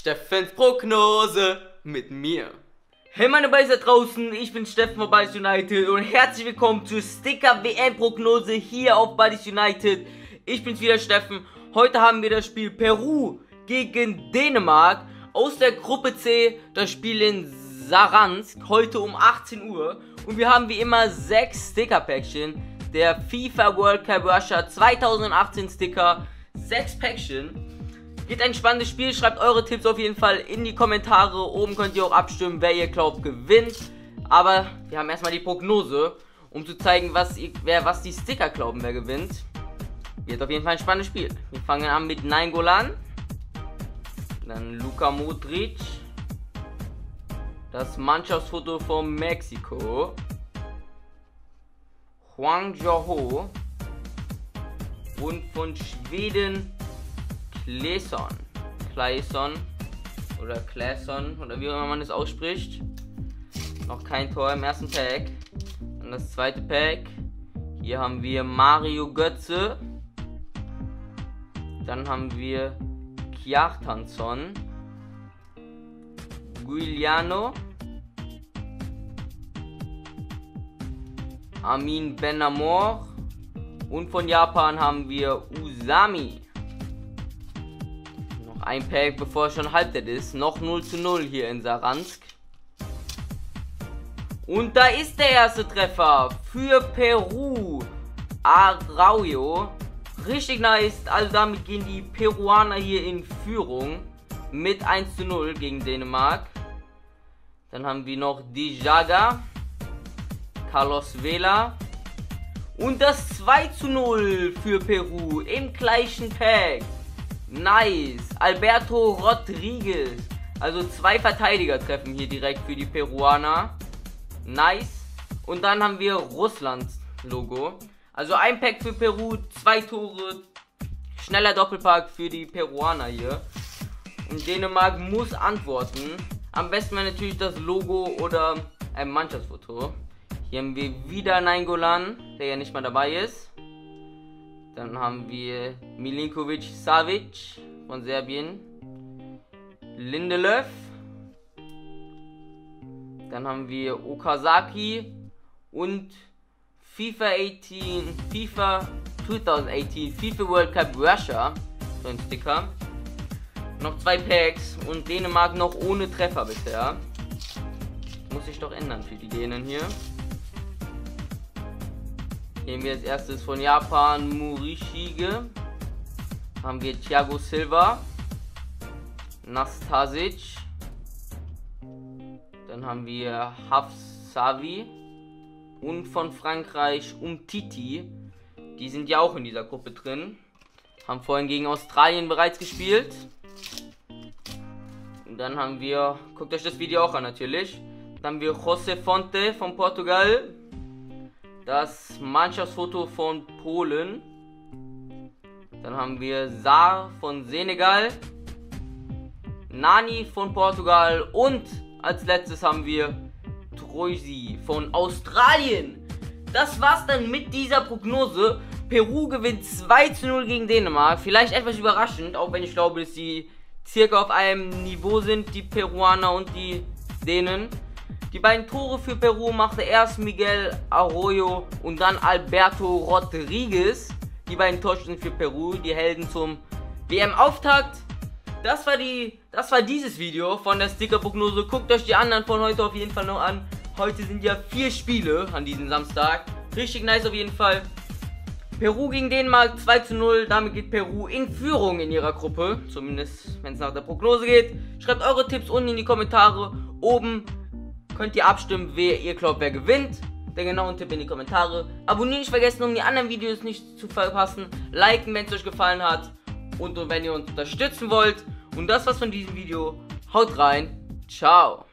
Steffens Prognose mit mir. Hey meine Boys da draußen, ich bin Steffen von Buddies United und herzlich willkommen zur Sticker WM Prognose hier auf Buddies United. Ich bin's wieder Steffen. Heute haben wir das Spiel Peru gegen Dänemark aus der Gruppe C, das Spiel in Saransk, heute um 18 Uhr. Und wir haben wie immer sechs Sticker-Päckchen. Der FIFA World Cup Russia 2018 Sticker, sechs Päckchen. Geht ein spannendes Spiel. Schreibt eure Tipps auf jeden Fall in die Kommentare. Oben könnt ihr auch abstimmen, wer ihr glaubt gewinnt. Aber wir haben erstmal die Prognose, um zu zeigen, was, ihr, wer, was die Sticker glauben, wer gewinnt. Wird auf jeden Fall ein spannendes Spiel. Wir fangen an mit Nainggolan. Dann Luka Modric. Das Mannschaftsfoto von Mexiko. Huang Joho. Und von Schweden Kleson. Kleson. Oder Clason. Oder wie auch immer man es ausspricht. Noch kein Tor im ersten Pack. Und das zweite Pack. Hier haben wir Mario Götze. Dann haben wir Kjartansson. Guiliano. Amin Benamor. Und von Japan haben wir Usami ein Pack, bevor es schon Halbzeit ist. Noch 0 zu 0 hier in Saransk. Und da ist der erste Treffer für Peru. Araujo. Richtig nice. Also damit gehen die Peruaner hier in Führung. Mit 1 zu 0 gegen Dänemark. Dann haben wir noch Dijaga. Carlos Vela. Und das 2 zu 0 für Peru im gleichen Pack. Nice. Alberto Rodriguez. Also zwei Verteidiger treffen hier direkt für die Peruaner. Nice. Und dann haben wir Russlands Logo. Also ein Pack für Peru, zwei Tore. Schneller Doppelpack für die Peruaner hier. Und Dänemark muss antworten. Am besten wäre natürlich das Logo oder ein Mannschaftsfoto. Hier haben wir wieder Nainggolan, der ja nicht mal dabei ist. Dann haben wir Milinkovic Savic von Serbien. Lindelöf. Dann haben wir Okazaki und FIFA 18, FIFA 2018, FIFA World Cup Russia. So ein Sticker. Noch zwei Packs und Dänemark noch ohne Treffer bisher. Muss sich doch ändern für die Dänen hier. Nehmen wir als erstes von Japan Murishige. Haben wir Thiago Silva. Nastasic. Dann haben wir Hafsavi. Und von Frankreich Umtiti. Die sind ja auch in dieser Gruppe drin. Haben vorhin gegen Australien bereits gespielt. Und dann haben wir, guckt euch das Video auch an natürlich. Dann haben wir José Fonte von Portugal das Mannschaftsfoto von Polen. Dann haben wir Saar von Senegal. Nani von Portugal. Und als letztes haben wir Troisi von Australien. Das war's dann mit dieser Prognose. Peru gewinnt 2 zu 0 gegen Dänemark. Vielleicht etwas überraschend, auch wenn ich glaube, dass sie circa auf einem Niveau sind, die Peruaner und die Dänen. Die beiden Tore für Peru machte erst Miguel Arroyo und dann Alberto Rodriguez. Die beiden Torschützen für Peru, die Helden zum WM-Auftakt. Das war das war dieses Video von der Sticker-Prognose. Guckt euch die anderen von heute auf jeden Fall noch an. Heute sind ja vier Spiele an diesem Samstag. Richtig nice auf jeden Fall. Peru gegen Dänemark 2 zu 0. Damit geht Peru in Führung in ihrer Gruppe. Zumindest wenn es nach der Prognose geht. Schreibt eure Tipps unten in die Kommentare. Oben könnt ihr abstimmen, wer ihr glaubt, wer gewinnt. Den genauen Tipp in die Kommentare. Abonnieren nicht vergessen, um die anderen Videos nicht zu verpassen. Liken, wenn es euch gefallen hat. Und wenn ihr uns unterstützen wollt. Und das war's von diesem Video. Haut rein. Ciao.